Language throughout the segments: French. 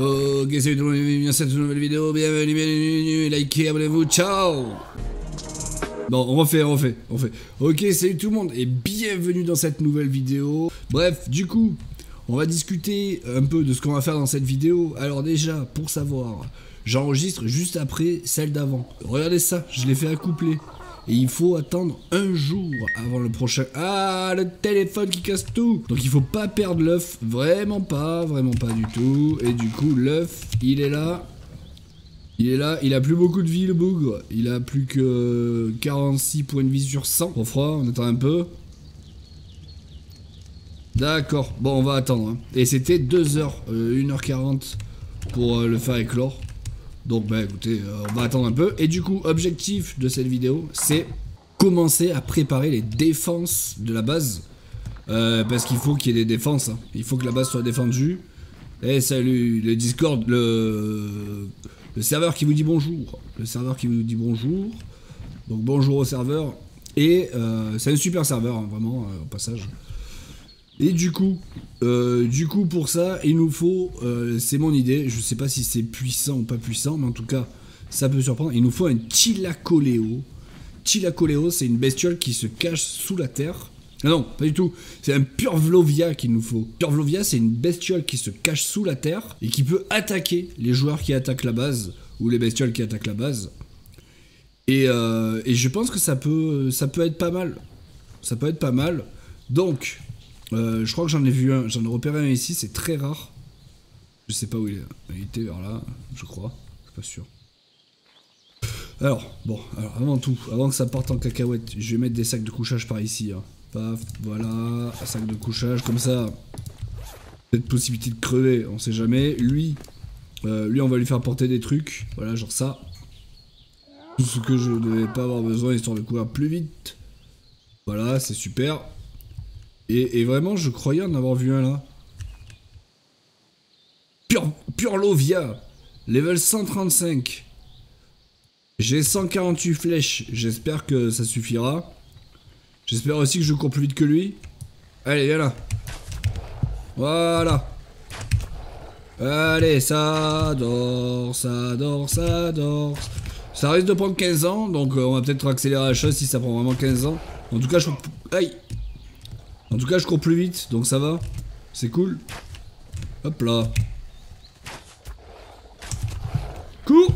Ok, salut tout le monde, bienvenue à cette nouvelle vidéo, bienvenue, bienvenue, likez, abonnez-vous, ciao Bon, on refait, on refait, on refait. Ok, salut tout le monde et bienvenue dans cette nouvelle vidéo. Bref, du coup, on va discuter un peu de ce qu'on va faire dans cette vidéo. Alors déjà, pour savoir, j'enregistre juste après celle d'avant. Regardez ça, je l'ai fait accoupler. Et il faut attendre un jour avant le prochain. Ah, le téléphone qui casse tout Donc il faut pas perdre l'œuf, vraiment pas, vraiment pas du tout. Et du coup, l'œuf, il est là. Il est là, il a plus beaucoup de vie le bougre. Il a plus que 46 points de vie sur 100. Trop froid, on attend un peu. D'accord, bon on va attendre. hein. Et c'était 2h, 1h40 pour euh, le faire éclore. Donc bah écoutez, euh, on va attendre un peu. Et du coup, objectif de cette vidéo, c'est commencer à préparer les défenses de la base. Euh, parce qu'il faut qu'il y ait des défenses. hein. Il faut que la base soit défendue. Et salut, le Discord, le, serveur qui vous dit bonjour. Le serveur qui vous dit bonjour. Donc bonjour au serveur. Et euh, c'est un super serveur, hein, vraiment, au passage. Et du coup, euh, du coup pour ça, il nous faut, euh, c'est mon idée, je sais pas si c'est puissant ou pas puissant, mais en tout cas, ça peut surprendre. Il nous faut un Chilacoleo. Chilacoleo, c'est une bestiole qui se cache sous la terre. Ah non, pas du tout. C'est un Purvlovia qu'il nous faut. Purvlovia, c'est une bestiole qui se cache sous la terre et qui peut attaquer les joueurs qui attaquent la base ou les bestioles qui attaquent la base. Et, euh, je pense que ça peut, ça peut être pas mal. Ça peut être pas mal. Donc, euh, je crois que j'en ai vu un, j'en ai repéré un ici, c'est très rare. Je sais pas où il est. Il était vers là, je crois. Je suis pas sûr. Alors, bon, alors avant tout, avant que ça parte en cacahuète, je vais mettre des sacs de couchage par ici. hein. Paf, voilà, un sac de couchage, comme ça. Cette possibilité de crever, on sait jamais. Lui, euh, lui, on va lui faire porter des trucs. Voilà, genre ça. Tout ce que je ne devais pas avoir besoin, histoire de courir plus vite. Voilà, c'est super. Et, vraiment, je croyais en avoir vu un là. Pure, Purlovia, level 135. J'ai 148 flèches, j'espère que ça suffira. J'espère aussi que je cours plus vite que lui. Allez, viens là. Voilà. Allez, ça dort, ça dort, ça dort. Ça risque de prendre 15 ans, donc euh, on va peut-être accélérer la chose si ça prend vraiment 15 ans. En tout cas, je... Aïe en tout cas, je cours plus vite, donc ça va. C'est cool. Hop là. Cours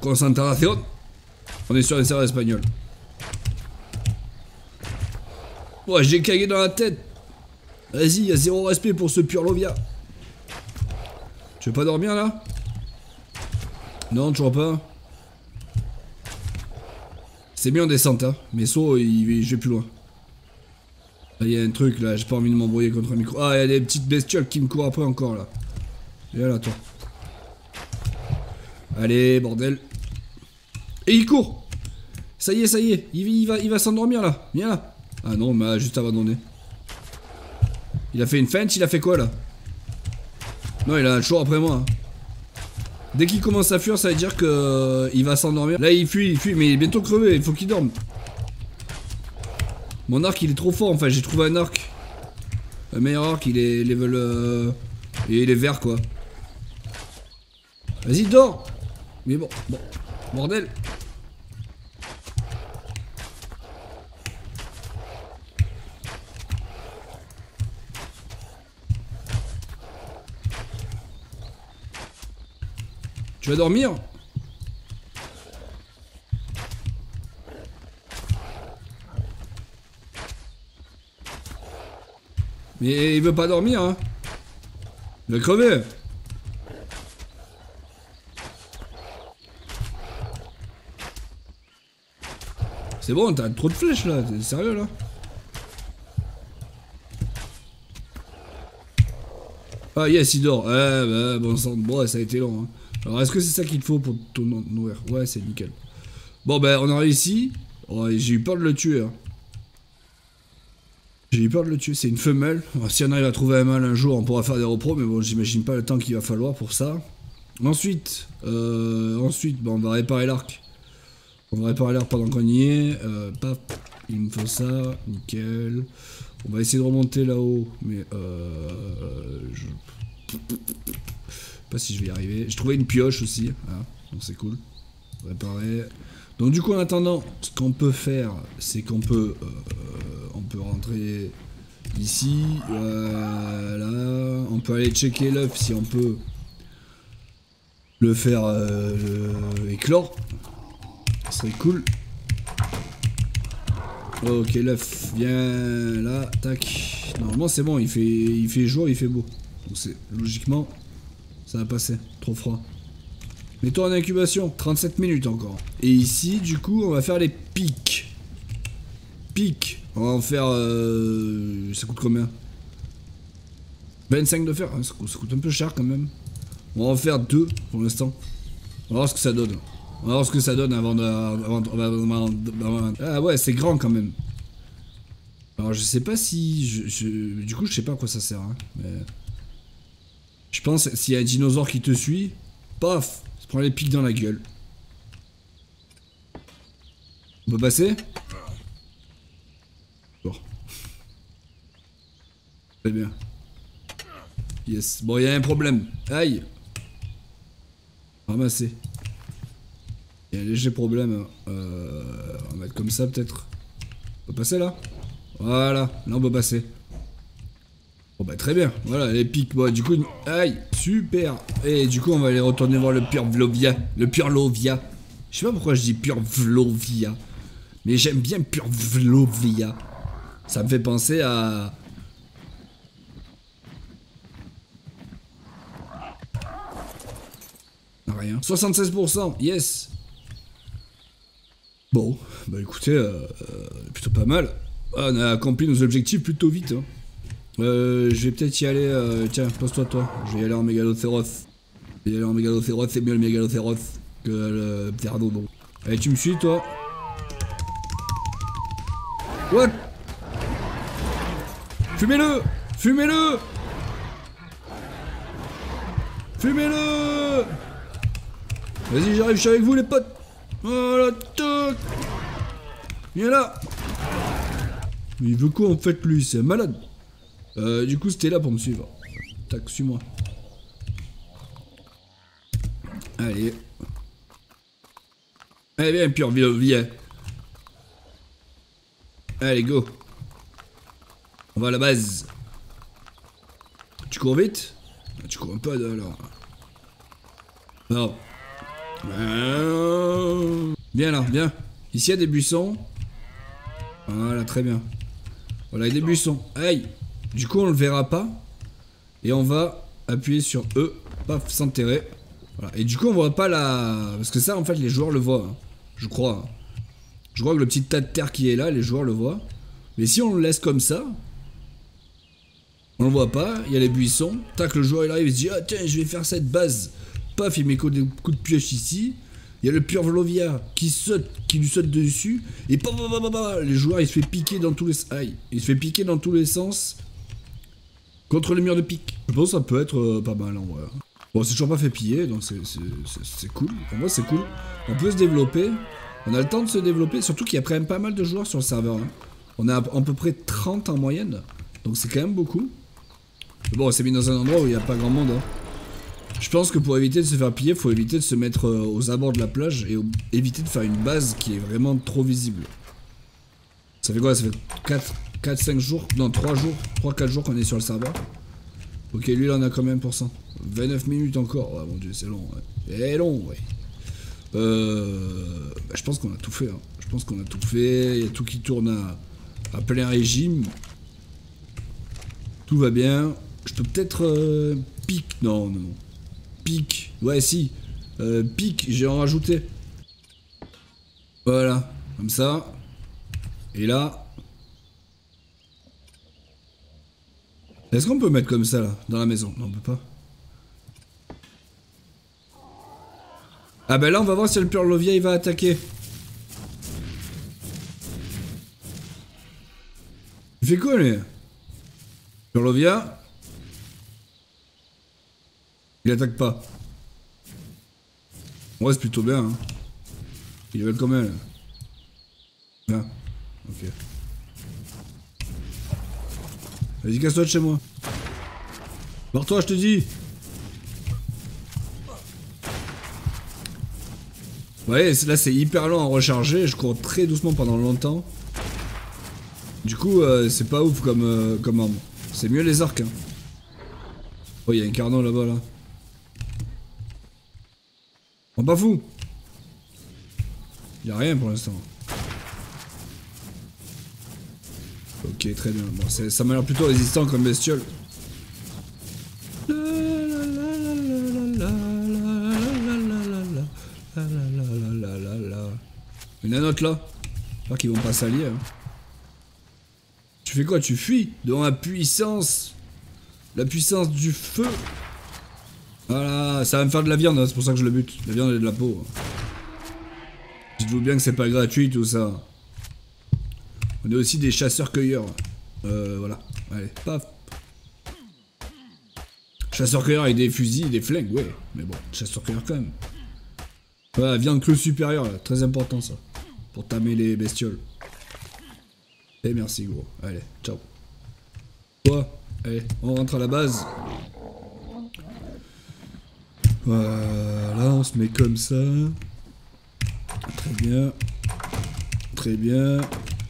Concentration. On est sur un serveur espagnol. Ouais, j'ai cagué dans la tête. Vas-y, y a zéro respect pour ce pur Lovia. Tu veux pas dormir là? Non, toujours pas. C'est bien en descente, hein. Mais saut, il, je vais plus loin. Il y a un truc là, j'ai pas envie de m'embrouiller contre un micro. Ah, il y a des petites bestioles qui me courent après encore là. Viens là, toi. Allez, bordel. Et il court Ça y est, ça y est, il, il va, il s'endormir là. Viens là. Ah non, mais juste abandonné. Il a fait une feinte, il a fait quoi là? Non, il a toujours après moi. hein. Dès qu'il commence à fuir, ça veut dire que euh, il va s'endormir. Là, il fuit, il fuit, mais il est bientôt crevé, il faut qu'il dorme. Mon arc, il est trop fort, enfin, j'ai trouvé un arc. Un meilleur arc, il est level... euh, Et il est vert, quoi. Vas-y, dors Mais bon, bon, bordel vas dormir Mais il veut pas dormir, hein Il va crever C'est bon, t'as trop de flèches là, t'es sérieux là Ah yes, il dort. Eh bah, bon sang, bon, ça a été long. Hein. Alors, est-ce que c'est ça qu'il faut pour te nourrir Ouais, c'est nickel. Bon, ben, on a réussi. Oh, J'ai eu peur de le tuer. hein. J'ai eu peur de le tuer. C'est une femelle. Alors, si on arrive à trouver un mâle un jour, on pourra faire des repros. Mais bon, j'imagine pas le temps qu'il va falloir pour ça. Ensuite, euh, ensuite, bon, on va réparer l'arc. On va réparer l'arc pendant qu'on y est. Euh, il me faut ça, nickel. On va essayer de remonter là-haut, mais euh, je... Pas si je vais y arriver. J'ai trouvé une pioche aussi, donc c'est cool. Réparer. Donc du coup, en attendant, ce qu'on peut faire, c'est qu'on peut, euh, on peut rentrer ici, voilà. On peut aller checker l'œuf si on peut le faire euh, éclore. Ce serait cool. Ok, l'œuf, viens là, tac. Normalement, c'est bon, il fait, il fait jour, il fait beau. Donc, c'est logiquement, ça va passer. Trop froid. Mets-toi en incubation, 37 minutes encore. Et ici, du coup, on va faire les pics. Pics. On va en faire. Euh, ça coûte combien? 25 de fer hein, ça, coûte, un peu cher quand même. On va en faire deux pour l'instant. On va voir ce que ça donne. On va voir ce que ça donne avant de. ah ouais, c'est grand quand même. Alors je sais pas si. Du coup, je sais pas à quoi ça sert. Hein. Je pense s'il y a un dinosaure qui te suit, paf, se prend les pics dans la gueule. On peut passer Bon. Très bien. Yes. Bon, il y a un problème. Aïe. Ramasser. Il y a un léger problème. Euh, on va mettre comme ça peut-être. On peut passer là? Voilà, là on peut passer. Bon bah très bien, voilà pics, bon du coup, aïe, super Et du coup on va aller retourner voir le pur Vlovia, le pur Lovia. Je sais pas pourquoi je dis pur Vlovia, mais j'aime bien pur Vlovia. Ça me fait penser à... Rien. 76%, yes Bon, bah écoutez, euh, euh, plutôt pas mal. Ah, on a accompli nos objectifs plutôt vite. Hein. Euh, je vais peut-être y aller. Euh, tiens, pose-toi, toi. Je vais y aller en mégalocéros. Je vais y aller en mégalocéros, c'est mieux le mégalocéros que le pterodon. Allez, tu me suis, toi. What Fumez-le. Fumez-le. Fumez-le. Vas-y, j'arrive, je suis avec vous, les potes. Voilà, toc. Viens là. Il veut quoi en fait lui? C'est malade euh, Du coup c'était là pour me suivre. Tac, suis-moi. Allez. Allez viens pure viens. Allez go. On va à la base. Tu cours vite Tu cours un peu alors. Non. Euh, viens là, viens. Ici, il y a des buissons. Voilà, très bien. Voilà, il y a des buissons. Aïe Du coup, on le verra pas. Et on va appuyer sur E. Paf, s'enterrer. Et du coup, on voit pas la... Parce que ça, en fait, les joueurs le voient. Hein. Je crois. Hein. Je crois que le petit tas de terre qui est là, les joueurs le voient. Mais si on le laisse comme ça... On le voit pas, il y a les buissons. Tac, le joueur il arrive, il se dit Ah tiens, je vais faire cette base paf, il met des coups de pioche ici. Il y a le pur Vlovia qui saute, qui lui saute dessus. Et paf, les joueurs, il se fait piquer dans tous les... Aïe, il se fait piquer dans tous les sens. Contre le mur de pique. Je pense que ça peut être euh, pas mal en vrai. Bon, c'est toujours pas fait piller, donc c'est cool. Pour moi, c'est cool. On peut se développer. On a le temps de se développer, surtout qu'il y a quand même pas mal de joueurs sur le serveur. Hein. On a à, peu près 30 en moyenne. Donc c'est quand même beaucoup. bon, c'est mis dans un endroit où il n'y a pas grand monde. Hein. Je pense que pour éviter de se faire piller, faut éviter de se mettre euh, aux abords de la plage et éviter de faire une base qui est vraiment trop visible. Ça fait quoi? Ça fait 4, 4, 5 jours Non, 3 jours, 3, 4 jours qu'on est sur le serveur. Ok, lui, il en a combien pour cent? 29 minutes encore. Oh mon dieu, c'est long. Ouais. C'est long, ouais. Euh, bah, je pense qu'on a tout fait. Hein. Je pense qu'on a tout fait. Il y a tout qui tourne à, plein régime. Tout va bien. Je peux peut-être... Euh, pique. Non, non, non. Pic. Ouais, si. Euh, pic, j'ai en rajouté. Voilà. Comme ça. Et là. Est-ce qu'on peut mettre comme ça, là, dans la maison? Non, on peut pas. Ah ben là, on va voir si le Purlovia, il va attaquer. Il fait quoi, lui? Purlovia il attaque pas. Ouais, c'est plutôt bien. Hein. Il avait combien là Ok. Vas-y, casse-toi de chez moi. Barre-toi, je te dis. Ouais, là c'est hyper lent à recharger, je cours très doucement pendant longtemps. Du coup, euh, c'est pas ouf comme, euh, comme arme. C'est mieux les arcs. Hein. Oh, il y a un carnon là-bas là. On pas fou. Y a rien pour l'instant. Ok, très bien. Bon, ça m'a l'air plutôt résistant comme bestiole. Une autre là. J'espère qu'ils vont pas s'allier. Hein. Tu fais quoi? Tu fuis devant la puissance. La puissance du feu. Voilà, ça va me faire de la viande, hein, c'est pour ça que je le bute. La viande et de la peau. Dites-vous bien que c'est pas gratuit tout ça. On est aussi des chasseurs-cueilleurs. Euh, voilà. Allez, paf. Chasseurs-cueilleurs avec des fusils, des flingues, ouais. Mais bon, chasseurs-cueilleurs quand même. Voilà, viande crue supérieure, là. Très important ça. Pour tamer les bestioles. Et merci, gros. Allez, ciao. Quoi Allez, on rentre à la base. Voilà, on se met comme ça. Très bien. Très bien.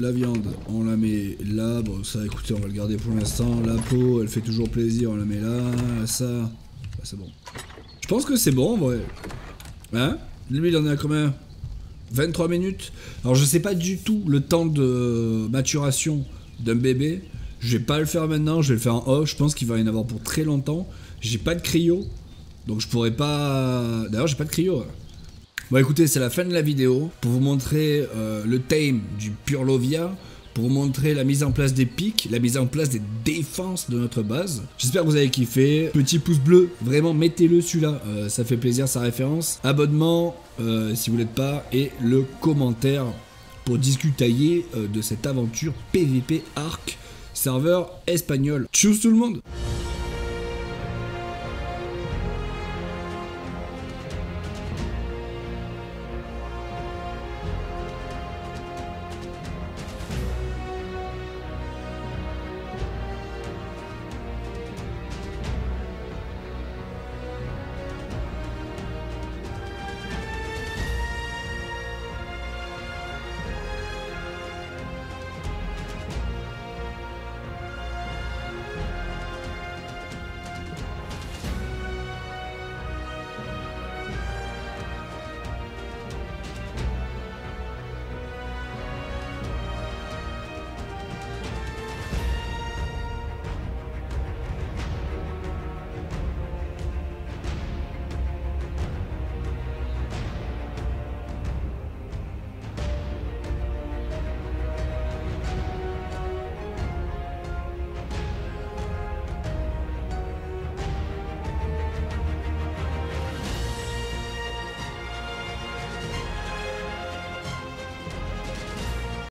La viande, on la met là. Bon, ça, écoutez, on va le garder pour l'instant. La peau, elle fait toujours plaisir. On la met là. Ça. C'est bon. Je pense que c'est bon, vrai. Hein? Lui, il en à combien? 23 minutes? Alors, je sais pas du tout le temps de maturation d'un bébé. Je vais pas le faire maintenant. Je vais le faire en off. Je pense qu'il va y en avoir pour très longtemps. J'ai pas de cryo. Donc, je pourrais pas. D'ailleurs, j'ai pas de cryo. Bon écoutez, c'est la fin de la vidéo. Pour vous montrer euh, le tame du Purlovia, pour vous montrer la mise en place des pics, la mise en place des défenses de notre base. J'espère que vous avez kiffé. Petit pouce bleu, vraiment mettez-le celui-là, euh, ça fait plaisir sa référence. Abonnement euh, si vous l'êtes pas et le commentaire pour discuter de cette aventure PVP Arc serveur espagnol. Tchuss tout le monde